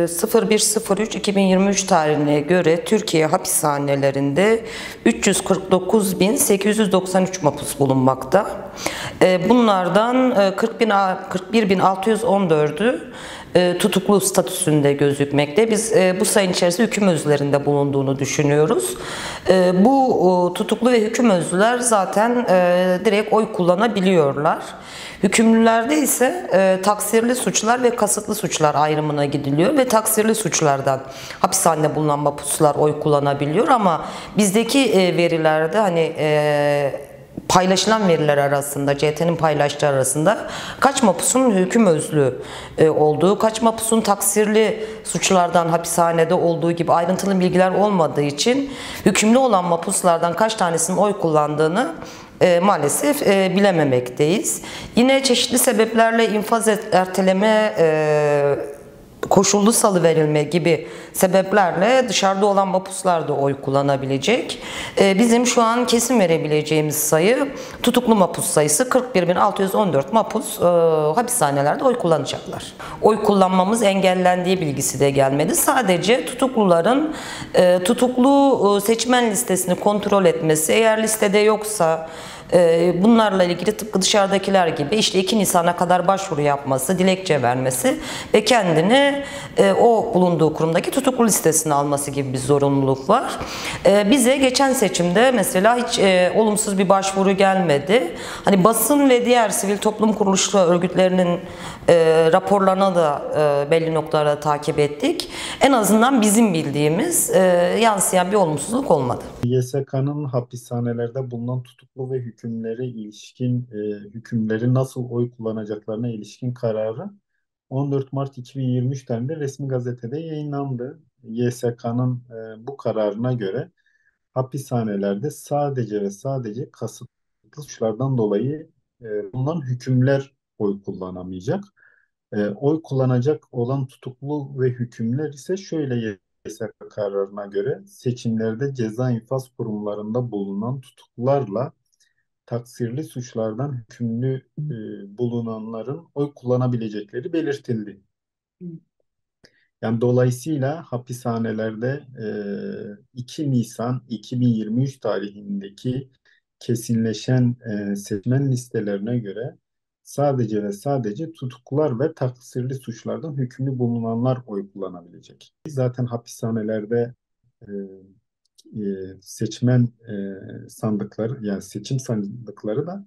01.03.2023 tarihine göre Türkiye hapishanelerinde 349.893 mahpus bulunmakta. Ee, bunlardan 41.614'ü e, e, tutuklu statüsünde gözükmekte. Biz e, bu sayın içerisinde hüküm özlerinde bulunduğunu düşünüyoruz. Bu tutuklu ve hüküm özlüler zaten direkt oy kullanabiliyorlar. Hükümlülerde ise e, taksirli suçlar ve kasıtlı suçlar ayrımına gidiliyor ve taksirli suçlardan hapishanede bulunan mahpuslar oy kullanabiliyor ama bizdeki e, verilerde hani e, paylaşılan veriler arasında, CT'nin paylaştığı arasında kaç mapusun hüküm özlü e, olduğu, kaç mapusun taksirli suçlardan hapishanede olduğu gibi ayrıntılı bilgiler olmadığı için hükümlü olan mapuslardan kaç tanesinin oy kullandığını e, maalesef e, bilememekteyiz. Yine çeşitli sebeplerle infaz erteleme e, koşullu salı verilme gibi sebeplerle dışarıda olan mapuslar da oy kullanabilecek. Ee, bizim şu an kesin verebileceğimiz sayı tutuklu mapus sayısı 41.614 mapus e, hapishanelerde oy kullanacaklar. Oy kullanmamız engellendiği bilgisi de gelmedi. Sadece tutukluların e, tutuklu e, seçmen listesini kontrol etmesi eğer listede yoksa bunlarla ilgili tıpkı dışarıdakiler gibi işte 2 Nisan'a kadar başvuru yapması, dilekçe vermesi ve kendini e, o bulunduğu kurumdaki tutuklu listesine alması gibi bir zorunluluk var. Ee, bize geçen seçimde mesela hiç e, olumsuz bir başvuru gelmedi. Hani basın ve diğer sivil toplum kuruluşları örgütlerinin e, raporlarına da belli noktalara takip ettik. En azından bizim bildiğimiz yansıyan bir olumsuzluk olmadı. YSK'nın hapishanelerde bulunan tutuklu ve hüküm hükümlere ilişkin e, hükümleri nasıl oy kullanacaklarına ilişkin kararı 14 Mart 2023 tarihinde resmi gazetede yayınlandı. YSK'nın e, bu kararına göre hapishanelerde sadece ve sadece kasıtlı suçlardan dolayı e, bulunan hükümler oy kullanamayacak. E, oy kullanacak olan tutuklu ve hükümler ise şöyle YSK kararına göre seçimlerde ceza infaz kurumlarında bulunan tutuklularla taksirli suçlardan hükümlü e, bulunanların oy kullanabilecekleri belirtildi. Yani dolayısıyla hapishanelerde e, 2 Nisan 2023 tarihindeki kesinleşen e, seçmen listelerine göre sadece ve sadece tutuklular ve taksirli suçlardan hükümlü bulunanlar oy kullanabilecek. Zaten hapishanelerde e, e, seçmen e, sandıkları yani seçim sandıkları da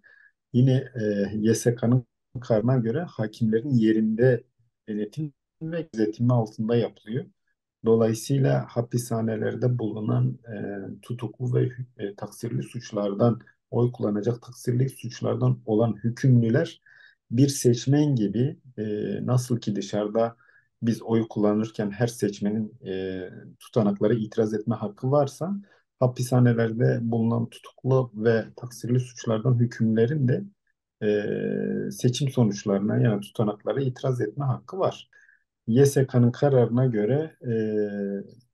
yine e, YSK'nın kararına göre hakimlerin yerinde denetim ve gözetimi altında yapılıyor. Dolayısıyla hapishanelerde bulunan e, tutuklu ve e, taksirli suçlardan oy kullanacak taksirli suçlardan olan hükümlüler bir seçmen gibi e, nasıl ki dışarıda biz oy kullanırken her seçmenin e, tutanaklara itiraz etme hakkı varsa hapishanelerde bulunan tutuklu ve taksirli suçlardan hükümlerin de e, seçim sonuçlarına yani tutanaklara itiraz etme hakkı var. YSK'nın kararına göre e,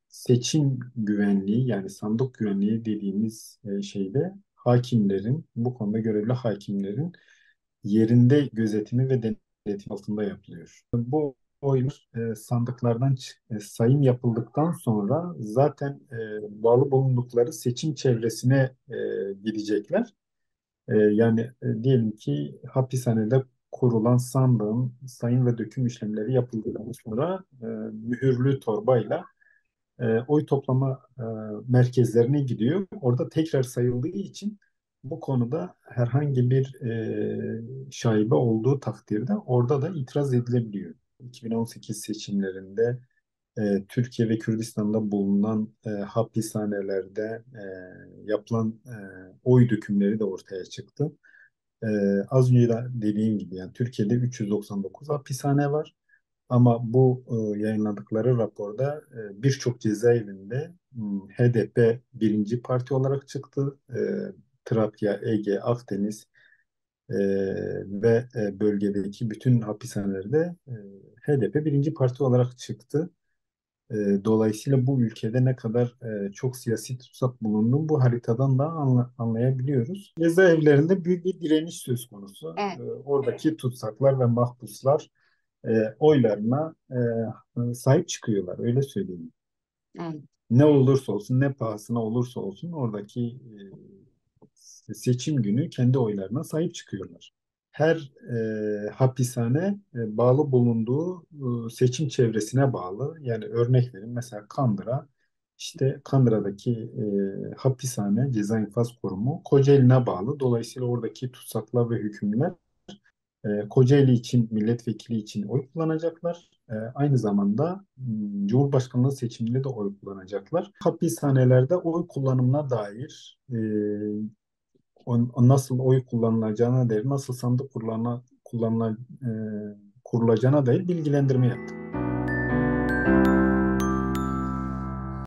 seçim güvenliği yani sandık güvenliği dediğimiz e, şeyde hakimlerin bu konuda görevli hakimlerin yerinde gözetimi ve denetim altında yapılıyor. Bu oylar e, sandıklardan e, sayım yapıldıktan sonra zaten e, bağlı bulundukları seçim çevresine e, gidecekler. E, yani e, diyelim ki hapishanede kurulan sandığın sayım ve döküm işlemleri yapıldıktan sonra e, mühürlü torbayla e, oy toplama e, merkezlerine gidiyor. Orada tekrar sayıldığı için bu konuda herhangi bir e, şaibe olduğu takdirde orada da itiraz edilebiliyor. 2018 seçimlerinde e, Türkiye ve Kürdistan'da bulunan e, hapishanelerde e, yapılan e, oy dökümleri de ortaya çıktı. E, az önce de dediğim gibi yani Türkiye'de 399 hapishane var. Ama bu e, yayınladıkları raporda e, birçok cezaevinde HDP birinci parti olarak çıktı. E, Trakya, Ege, Akdeniz, e, ve e, bölgedeki bütün hapishanelerde e, HDP birinci parti olarak çıktı. E, dolayısıyla bu ülkede ne kadar e, çok siyasi tutsak bulunduğunu bu haritadan da anla, anlayabiliyoruz. Cezaevlerinde büyük bir direniş söz konusu. Evet. E, oradaki tutsaklar ve mahpuslar e, oylarına e, sahip çıkıyorlar. Öyle söyleyeyim. Evet. Ne olursa olsun, ne pahasına olursa olsun oradaki e, seçim günü kendi oylarına sahip çıkıyorlar. Her e, hapishane e, bağlı bulunduğu e, seçim çevresine bağlı. Yani örnek vereyim mesela Kandıra, işte Kandıra'daki e, hapishane ceza infaz kurumu Kocaeli'ne bağlı. Dolayısıyla oradaki tutsaklar ve hükümler e, Kocaeli için, milletvekili için oy kullanacaklar. E, aynı zamanda m, Cumhurbaşkanlığı seçiminde de oy kullanacaklar. Hapishanelerde oy kullanımına dair e, nasıl oy kullanılacağına dair, nasıl sandık kullanına, kullanıla, e, kurulacağına dair bilgilendirme yaptık.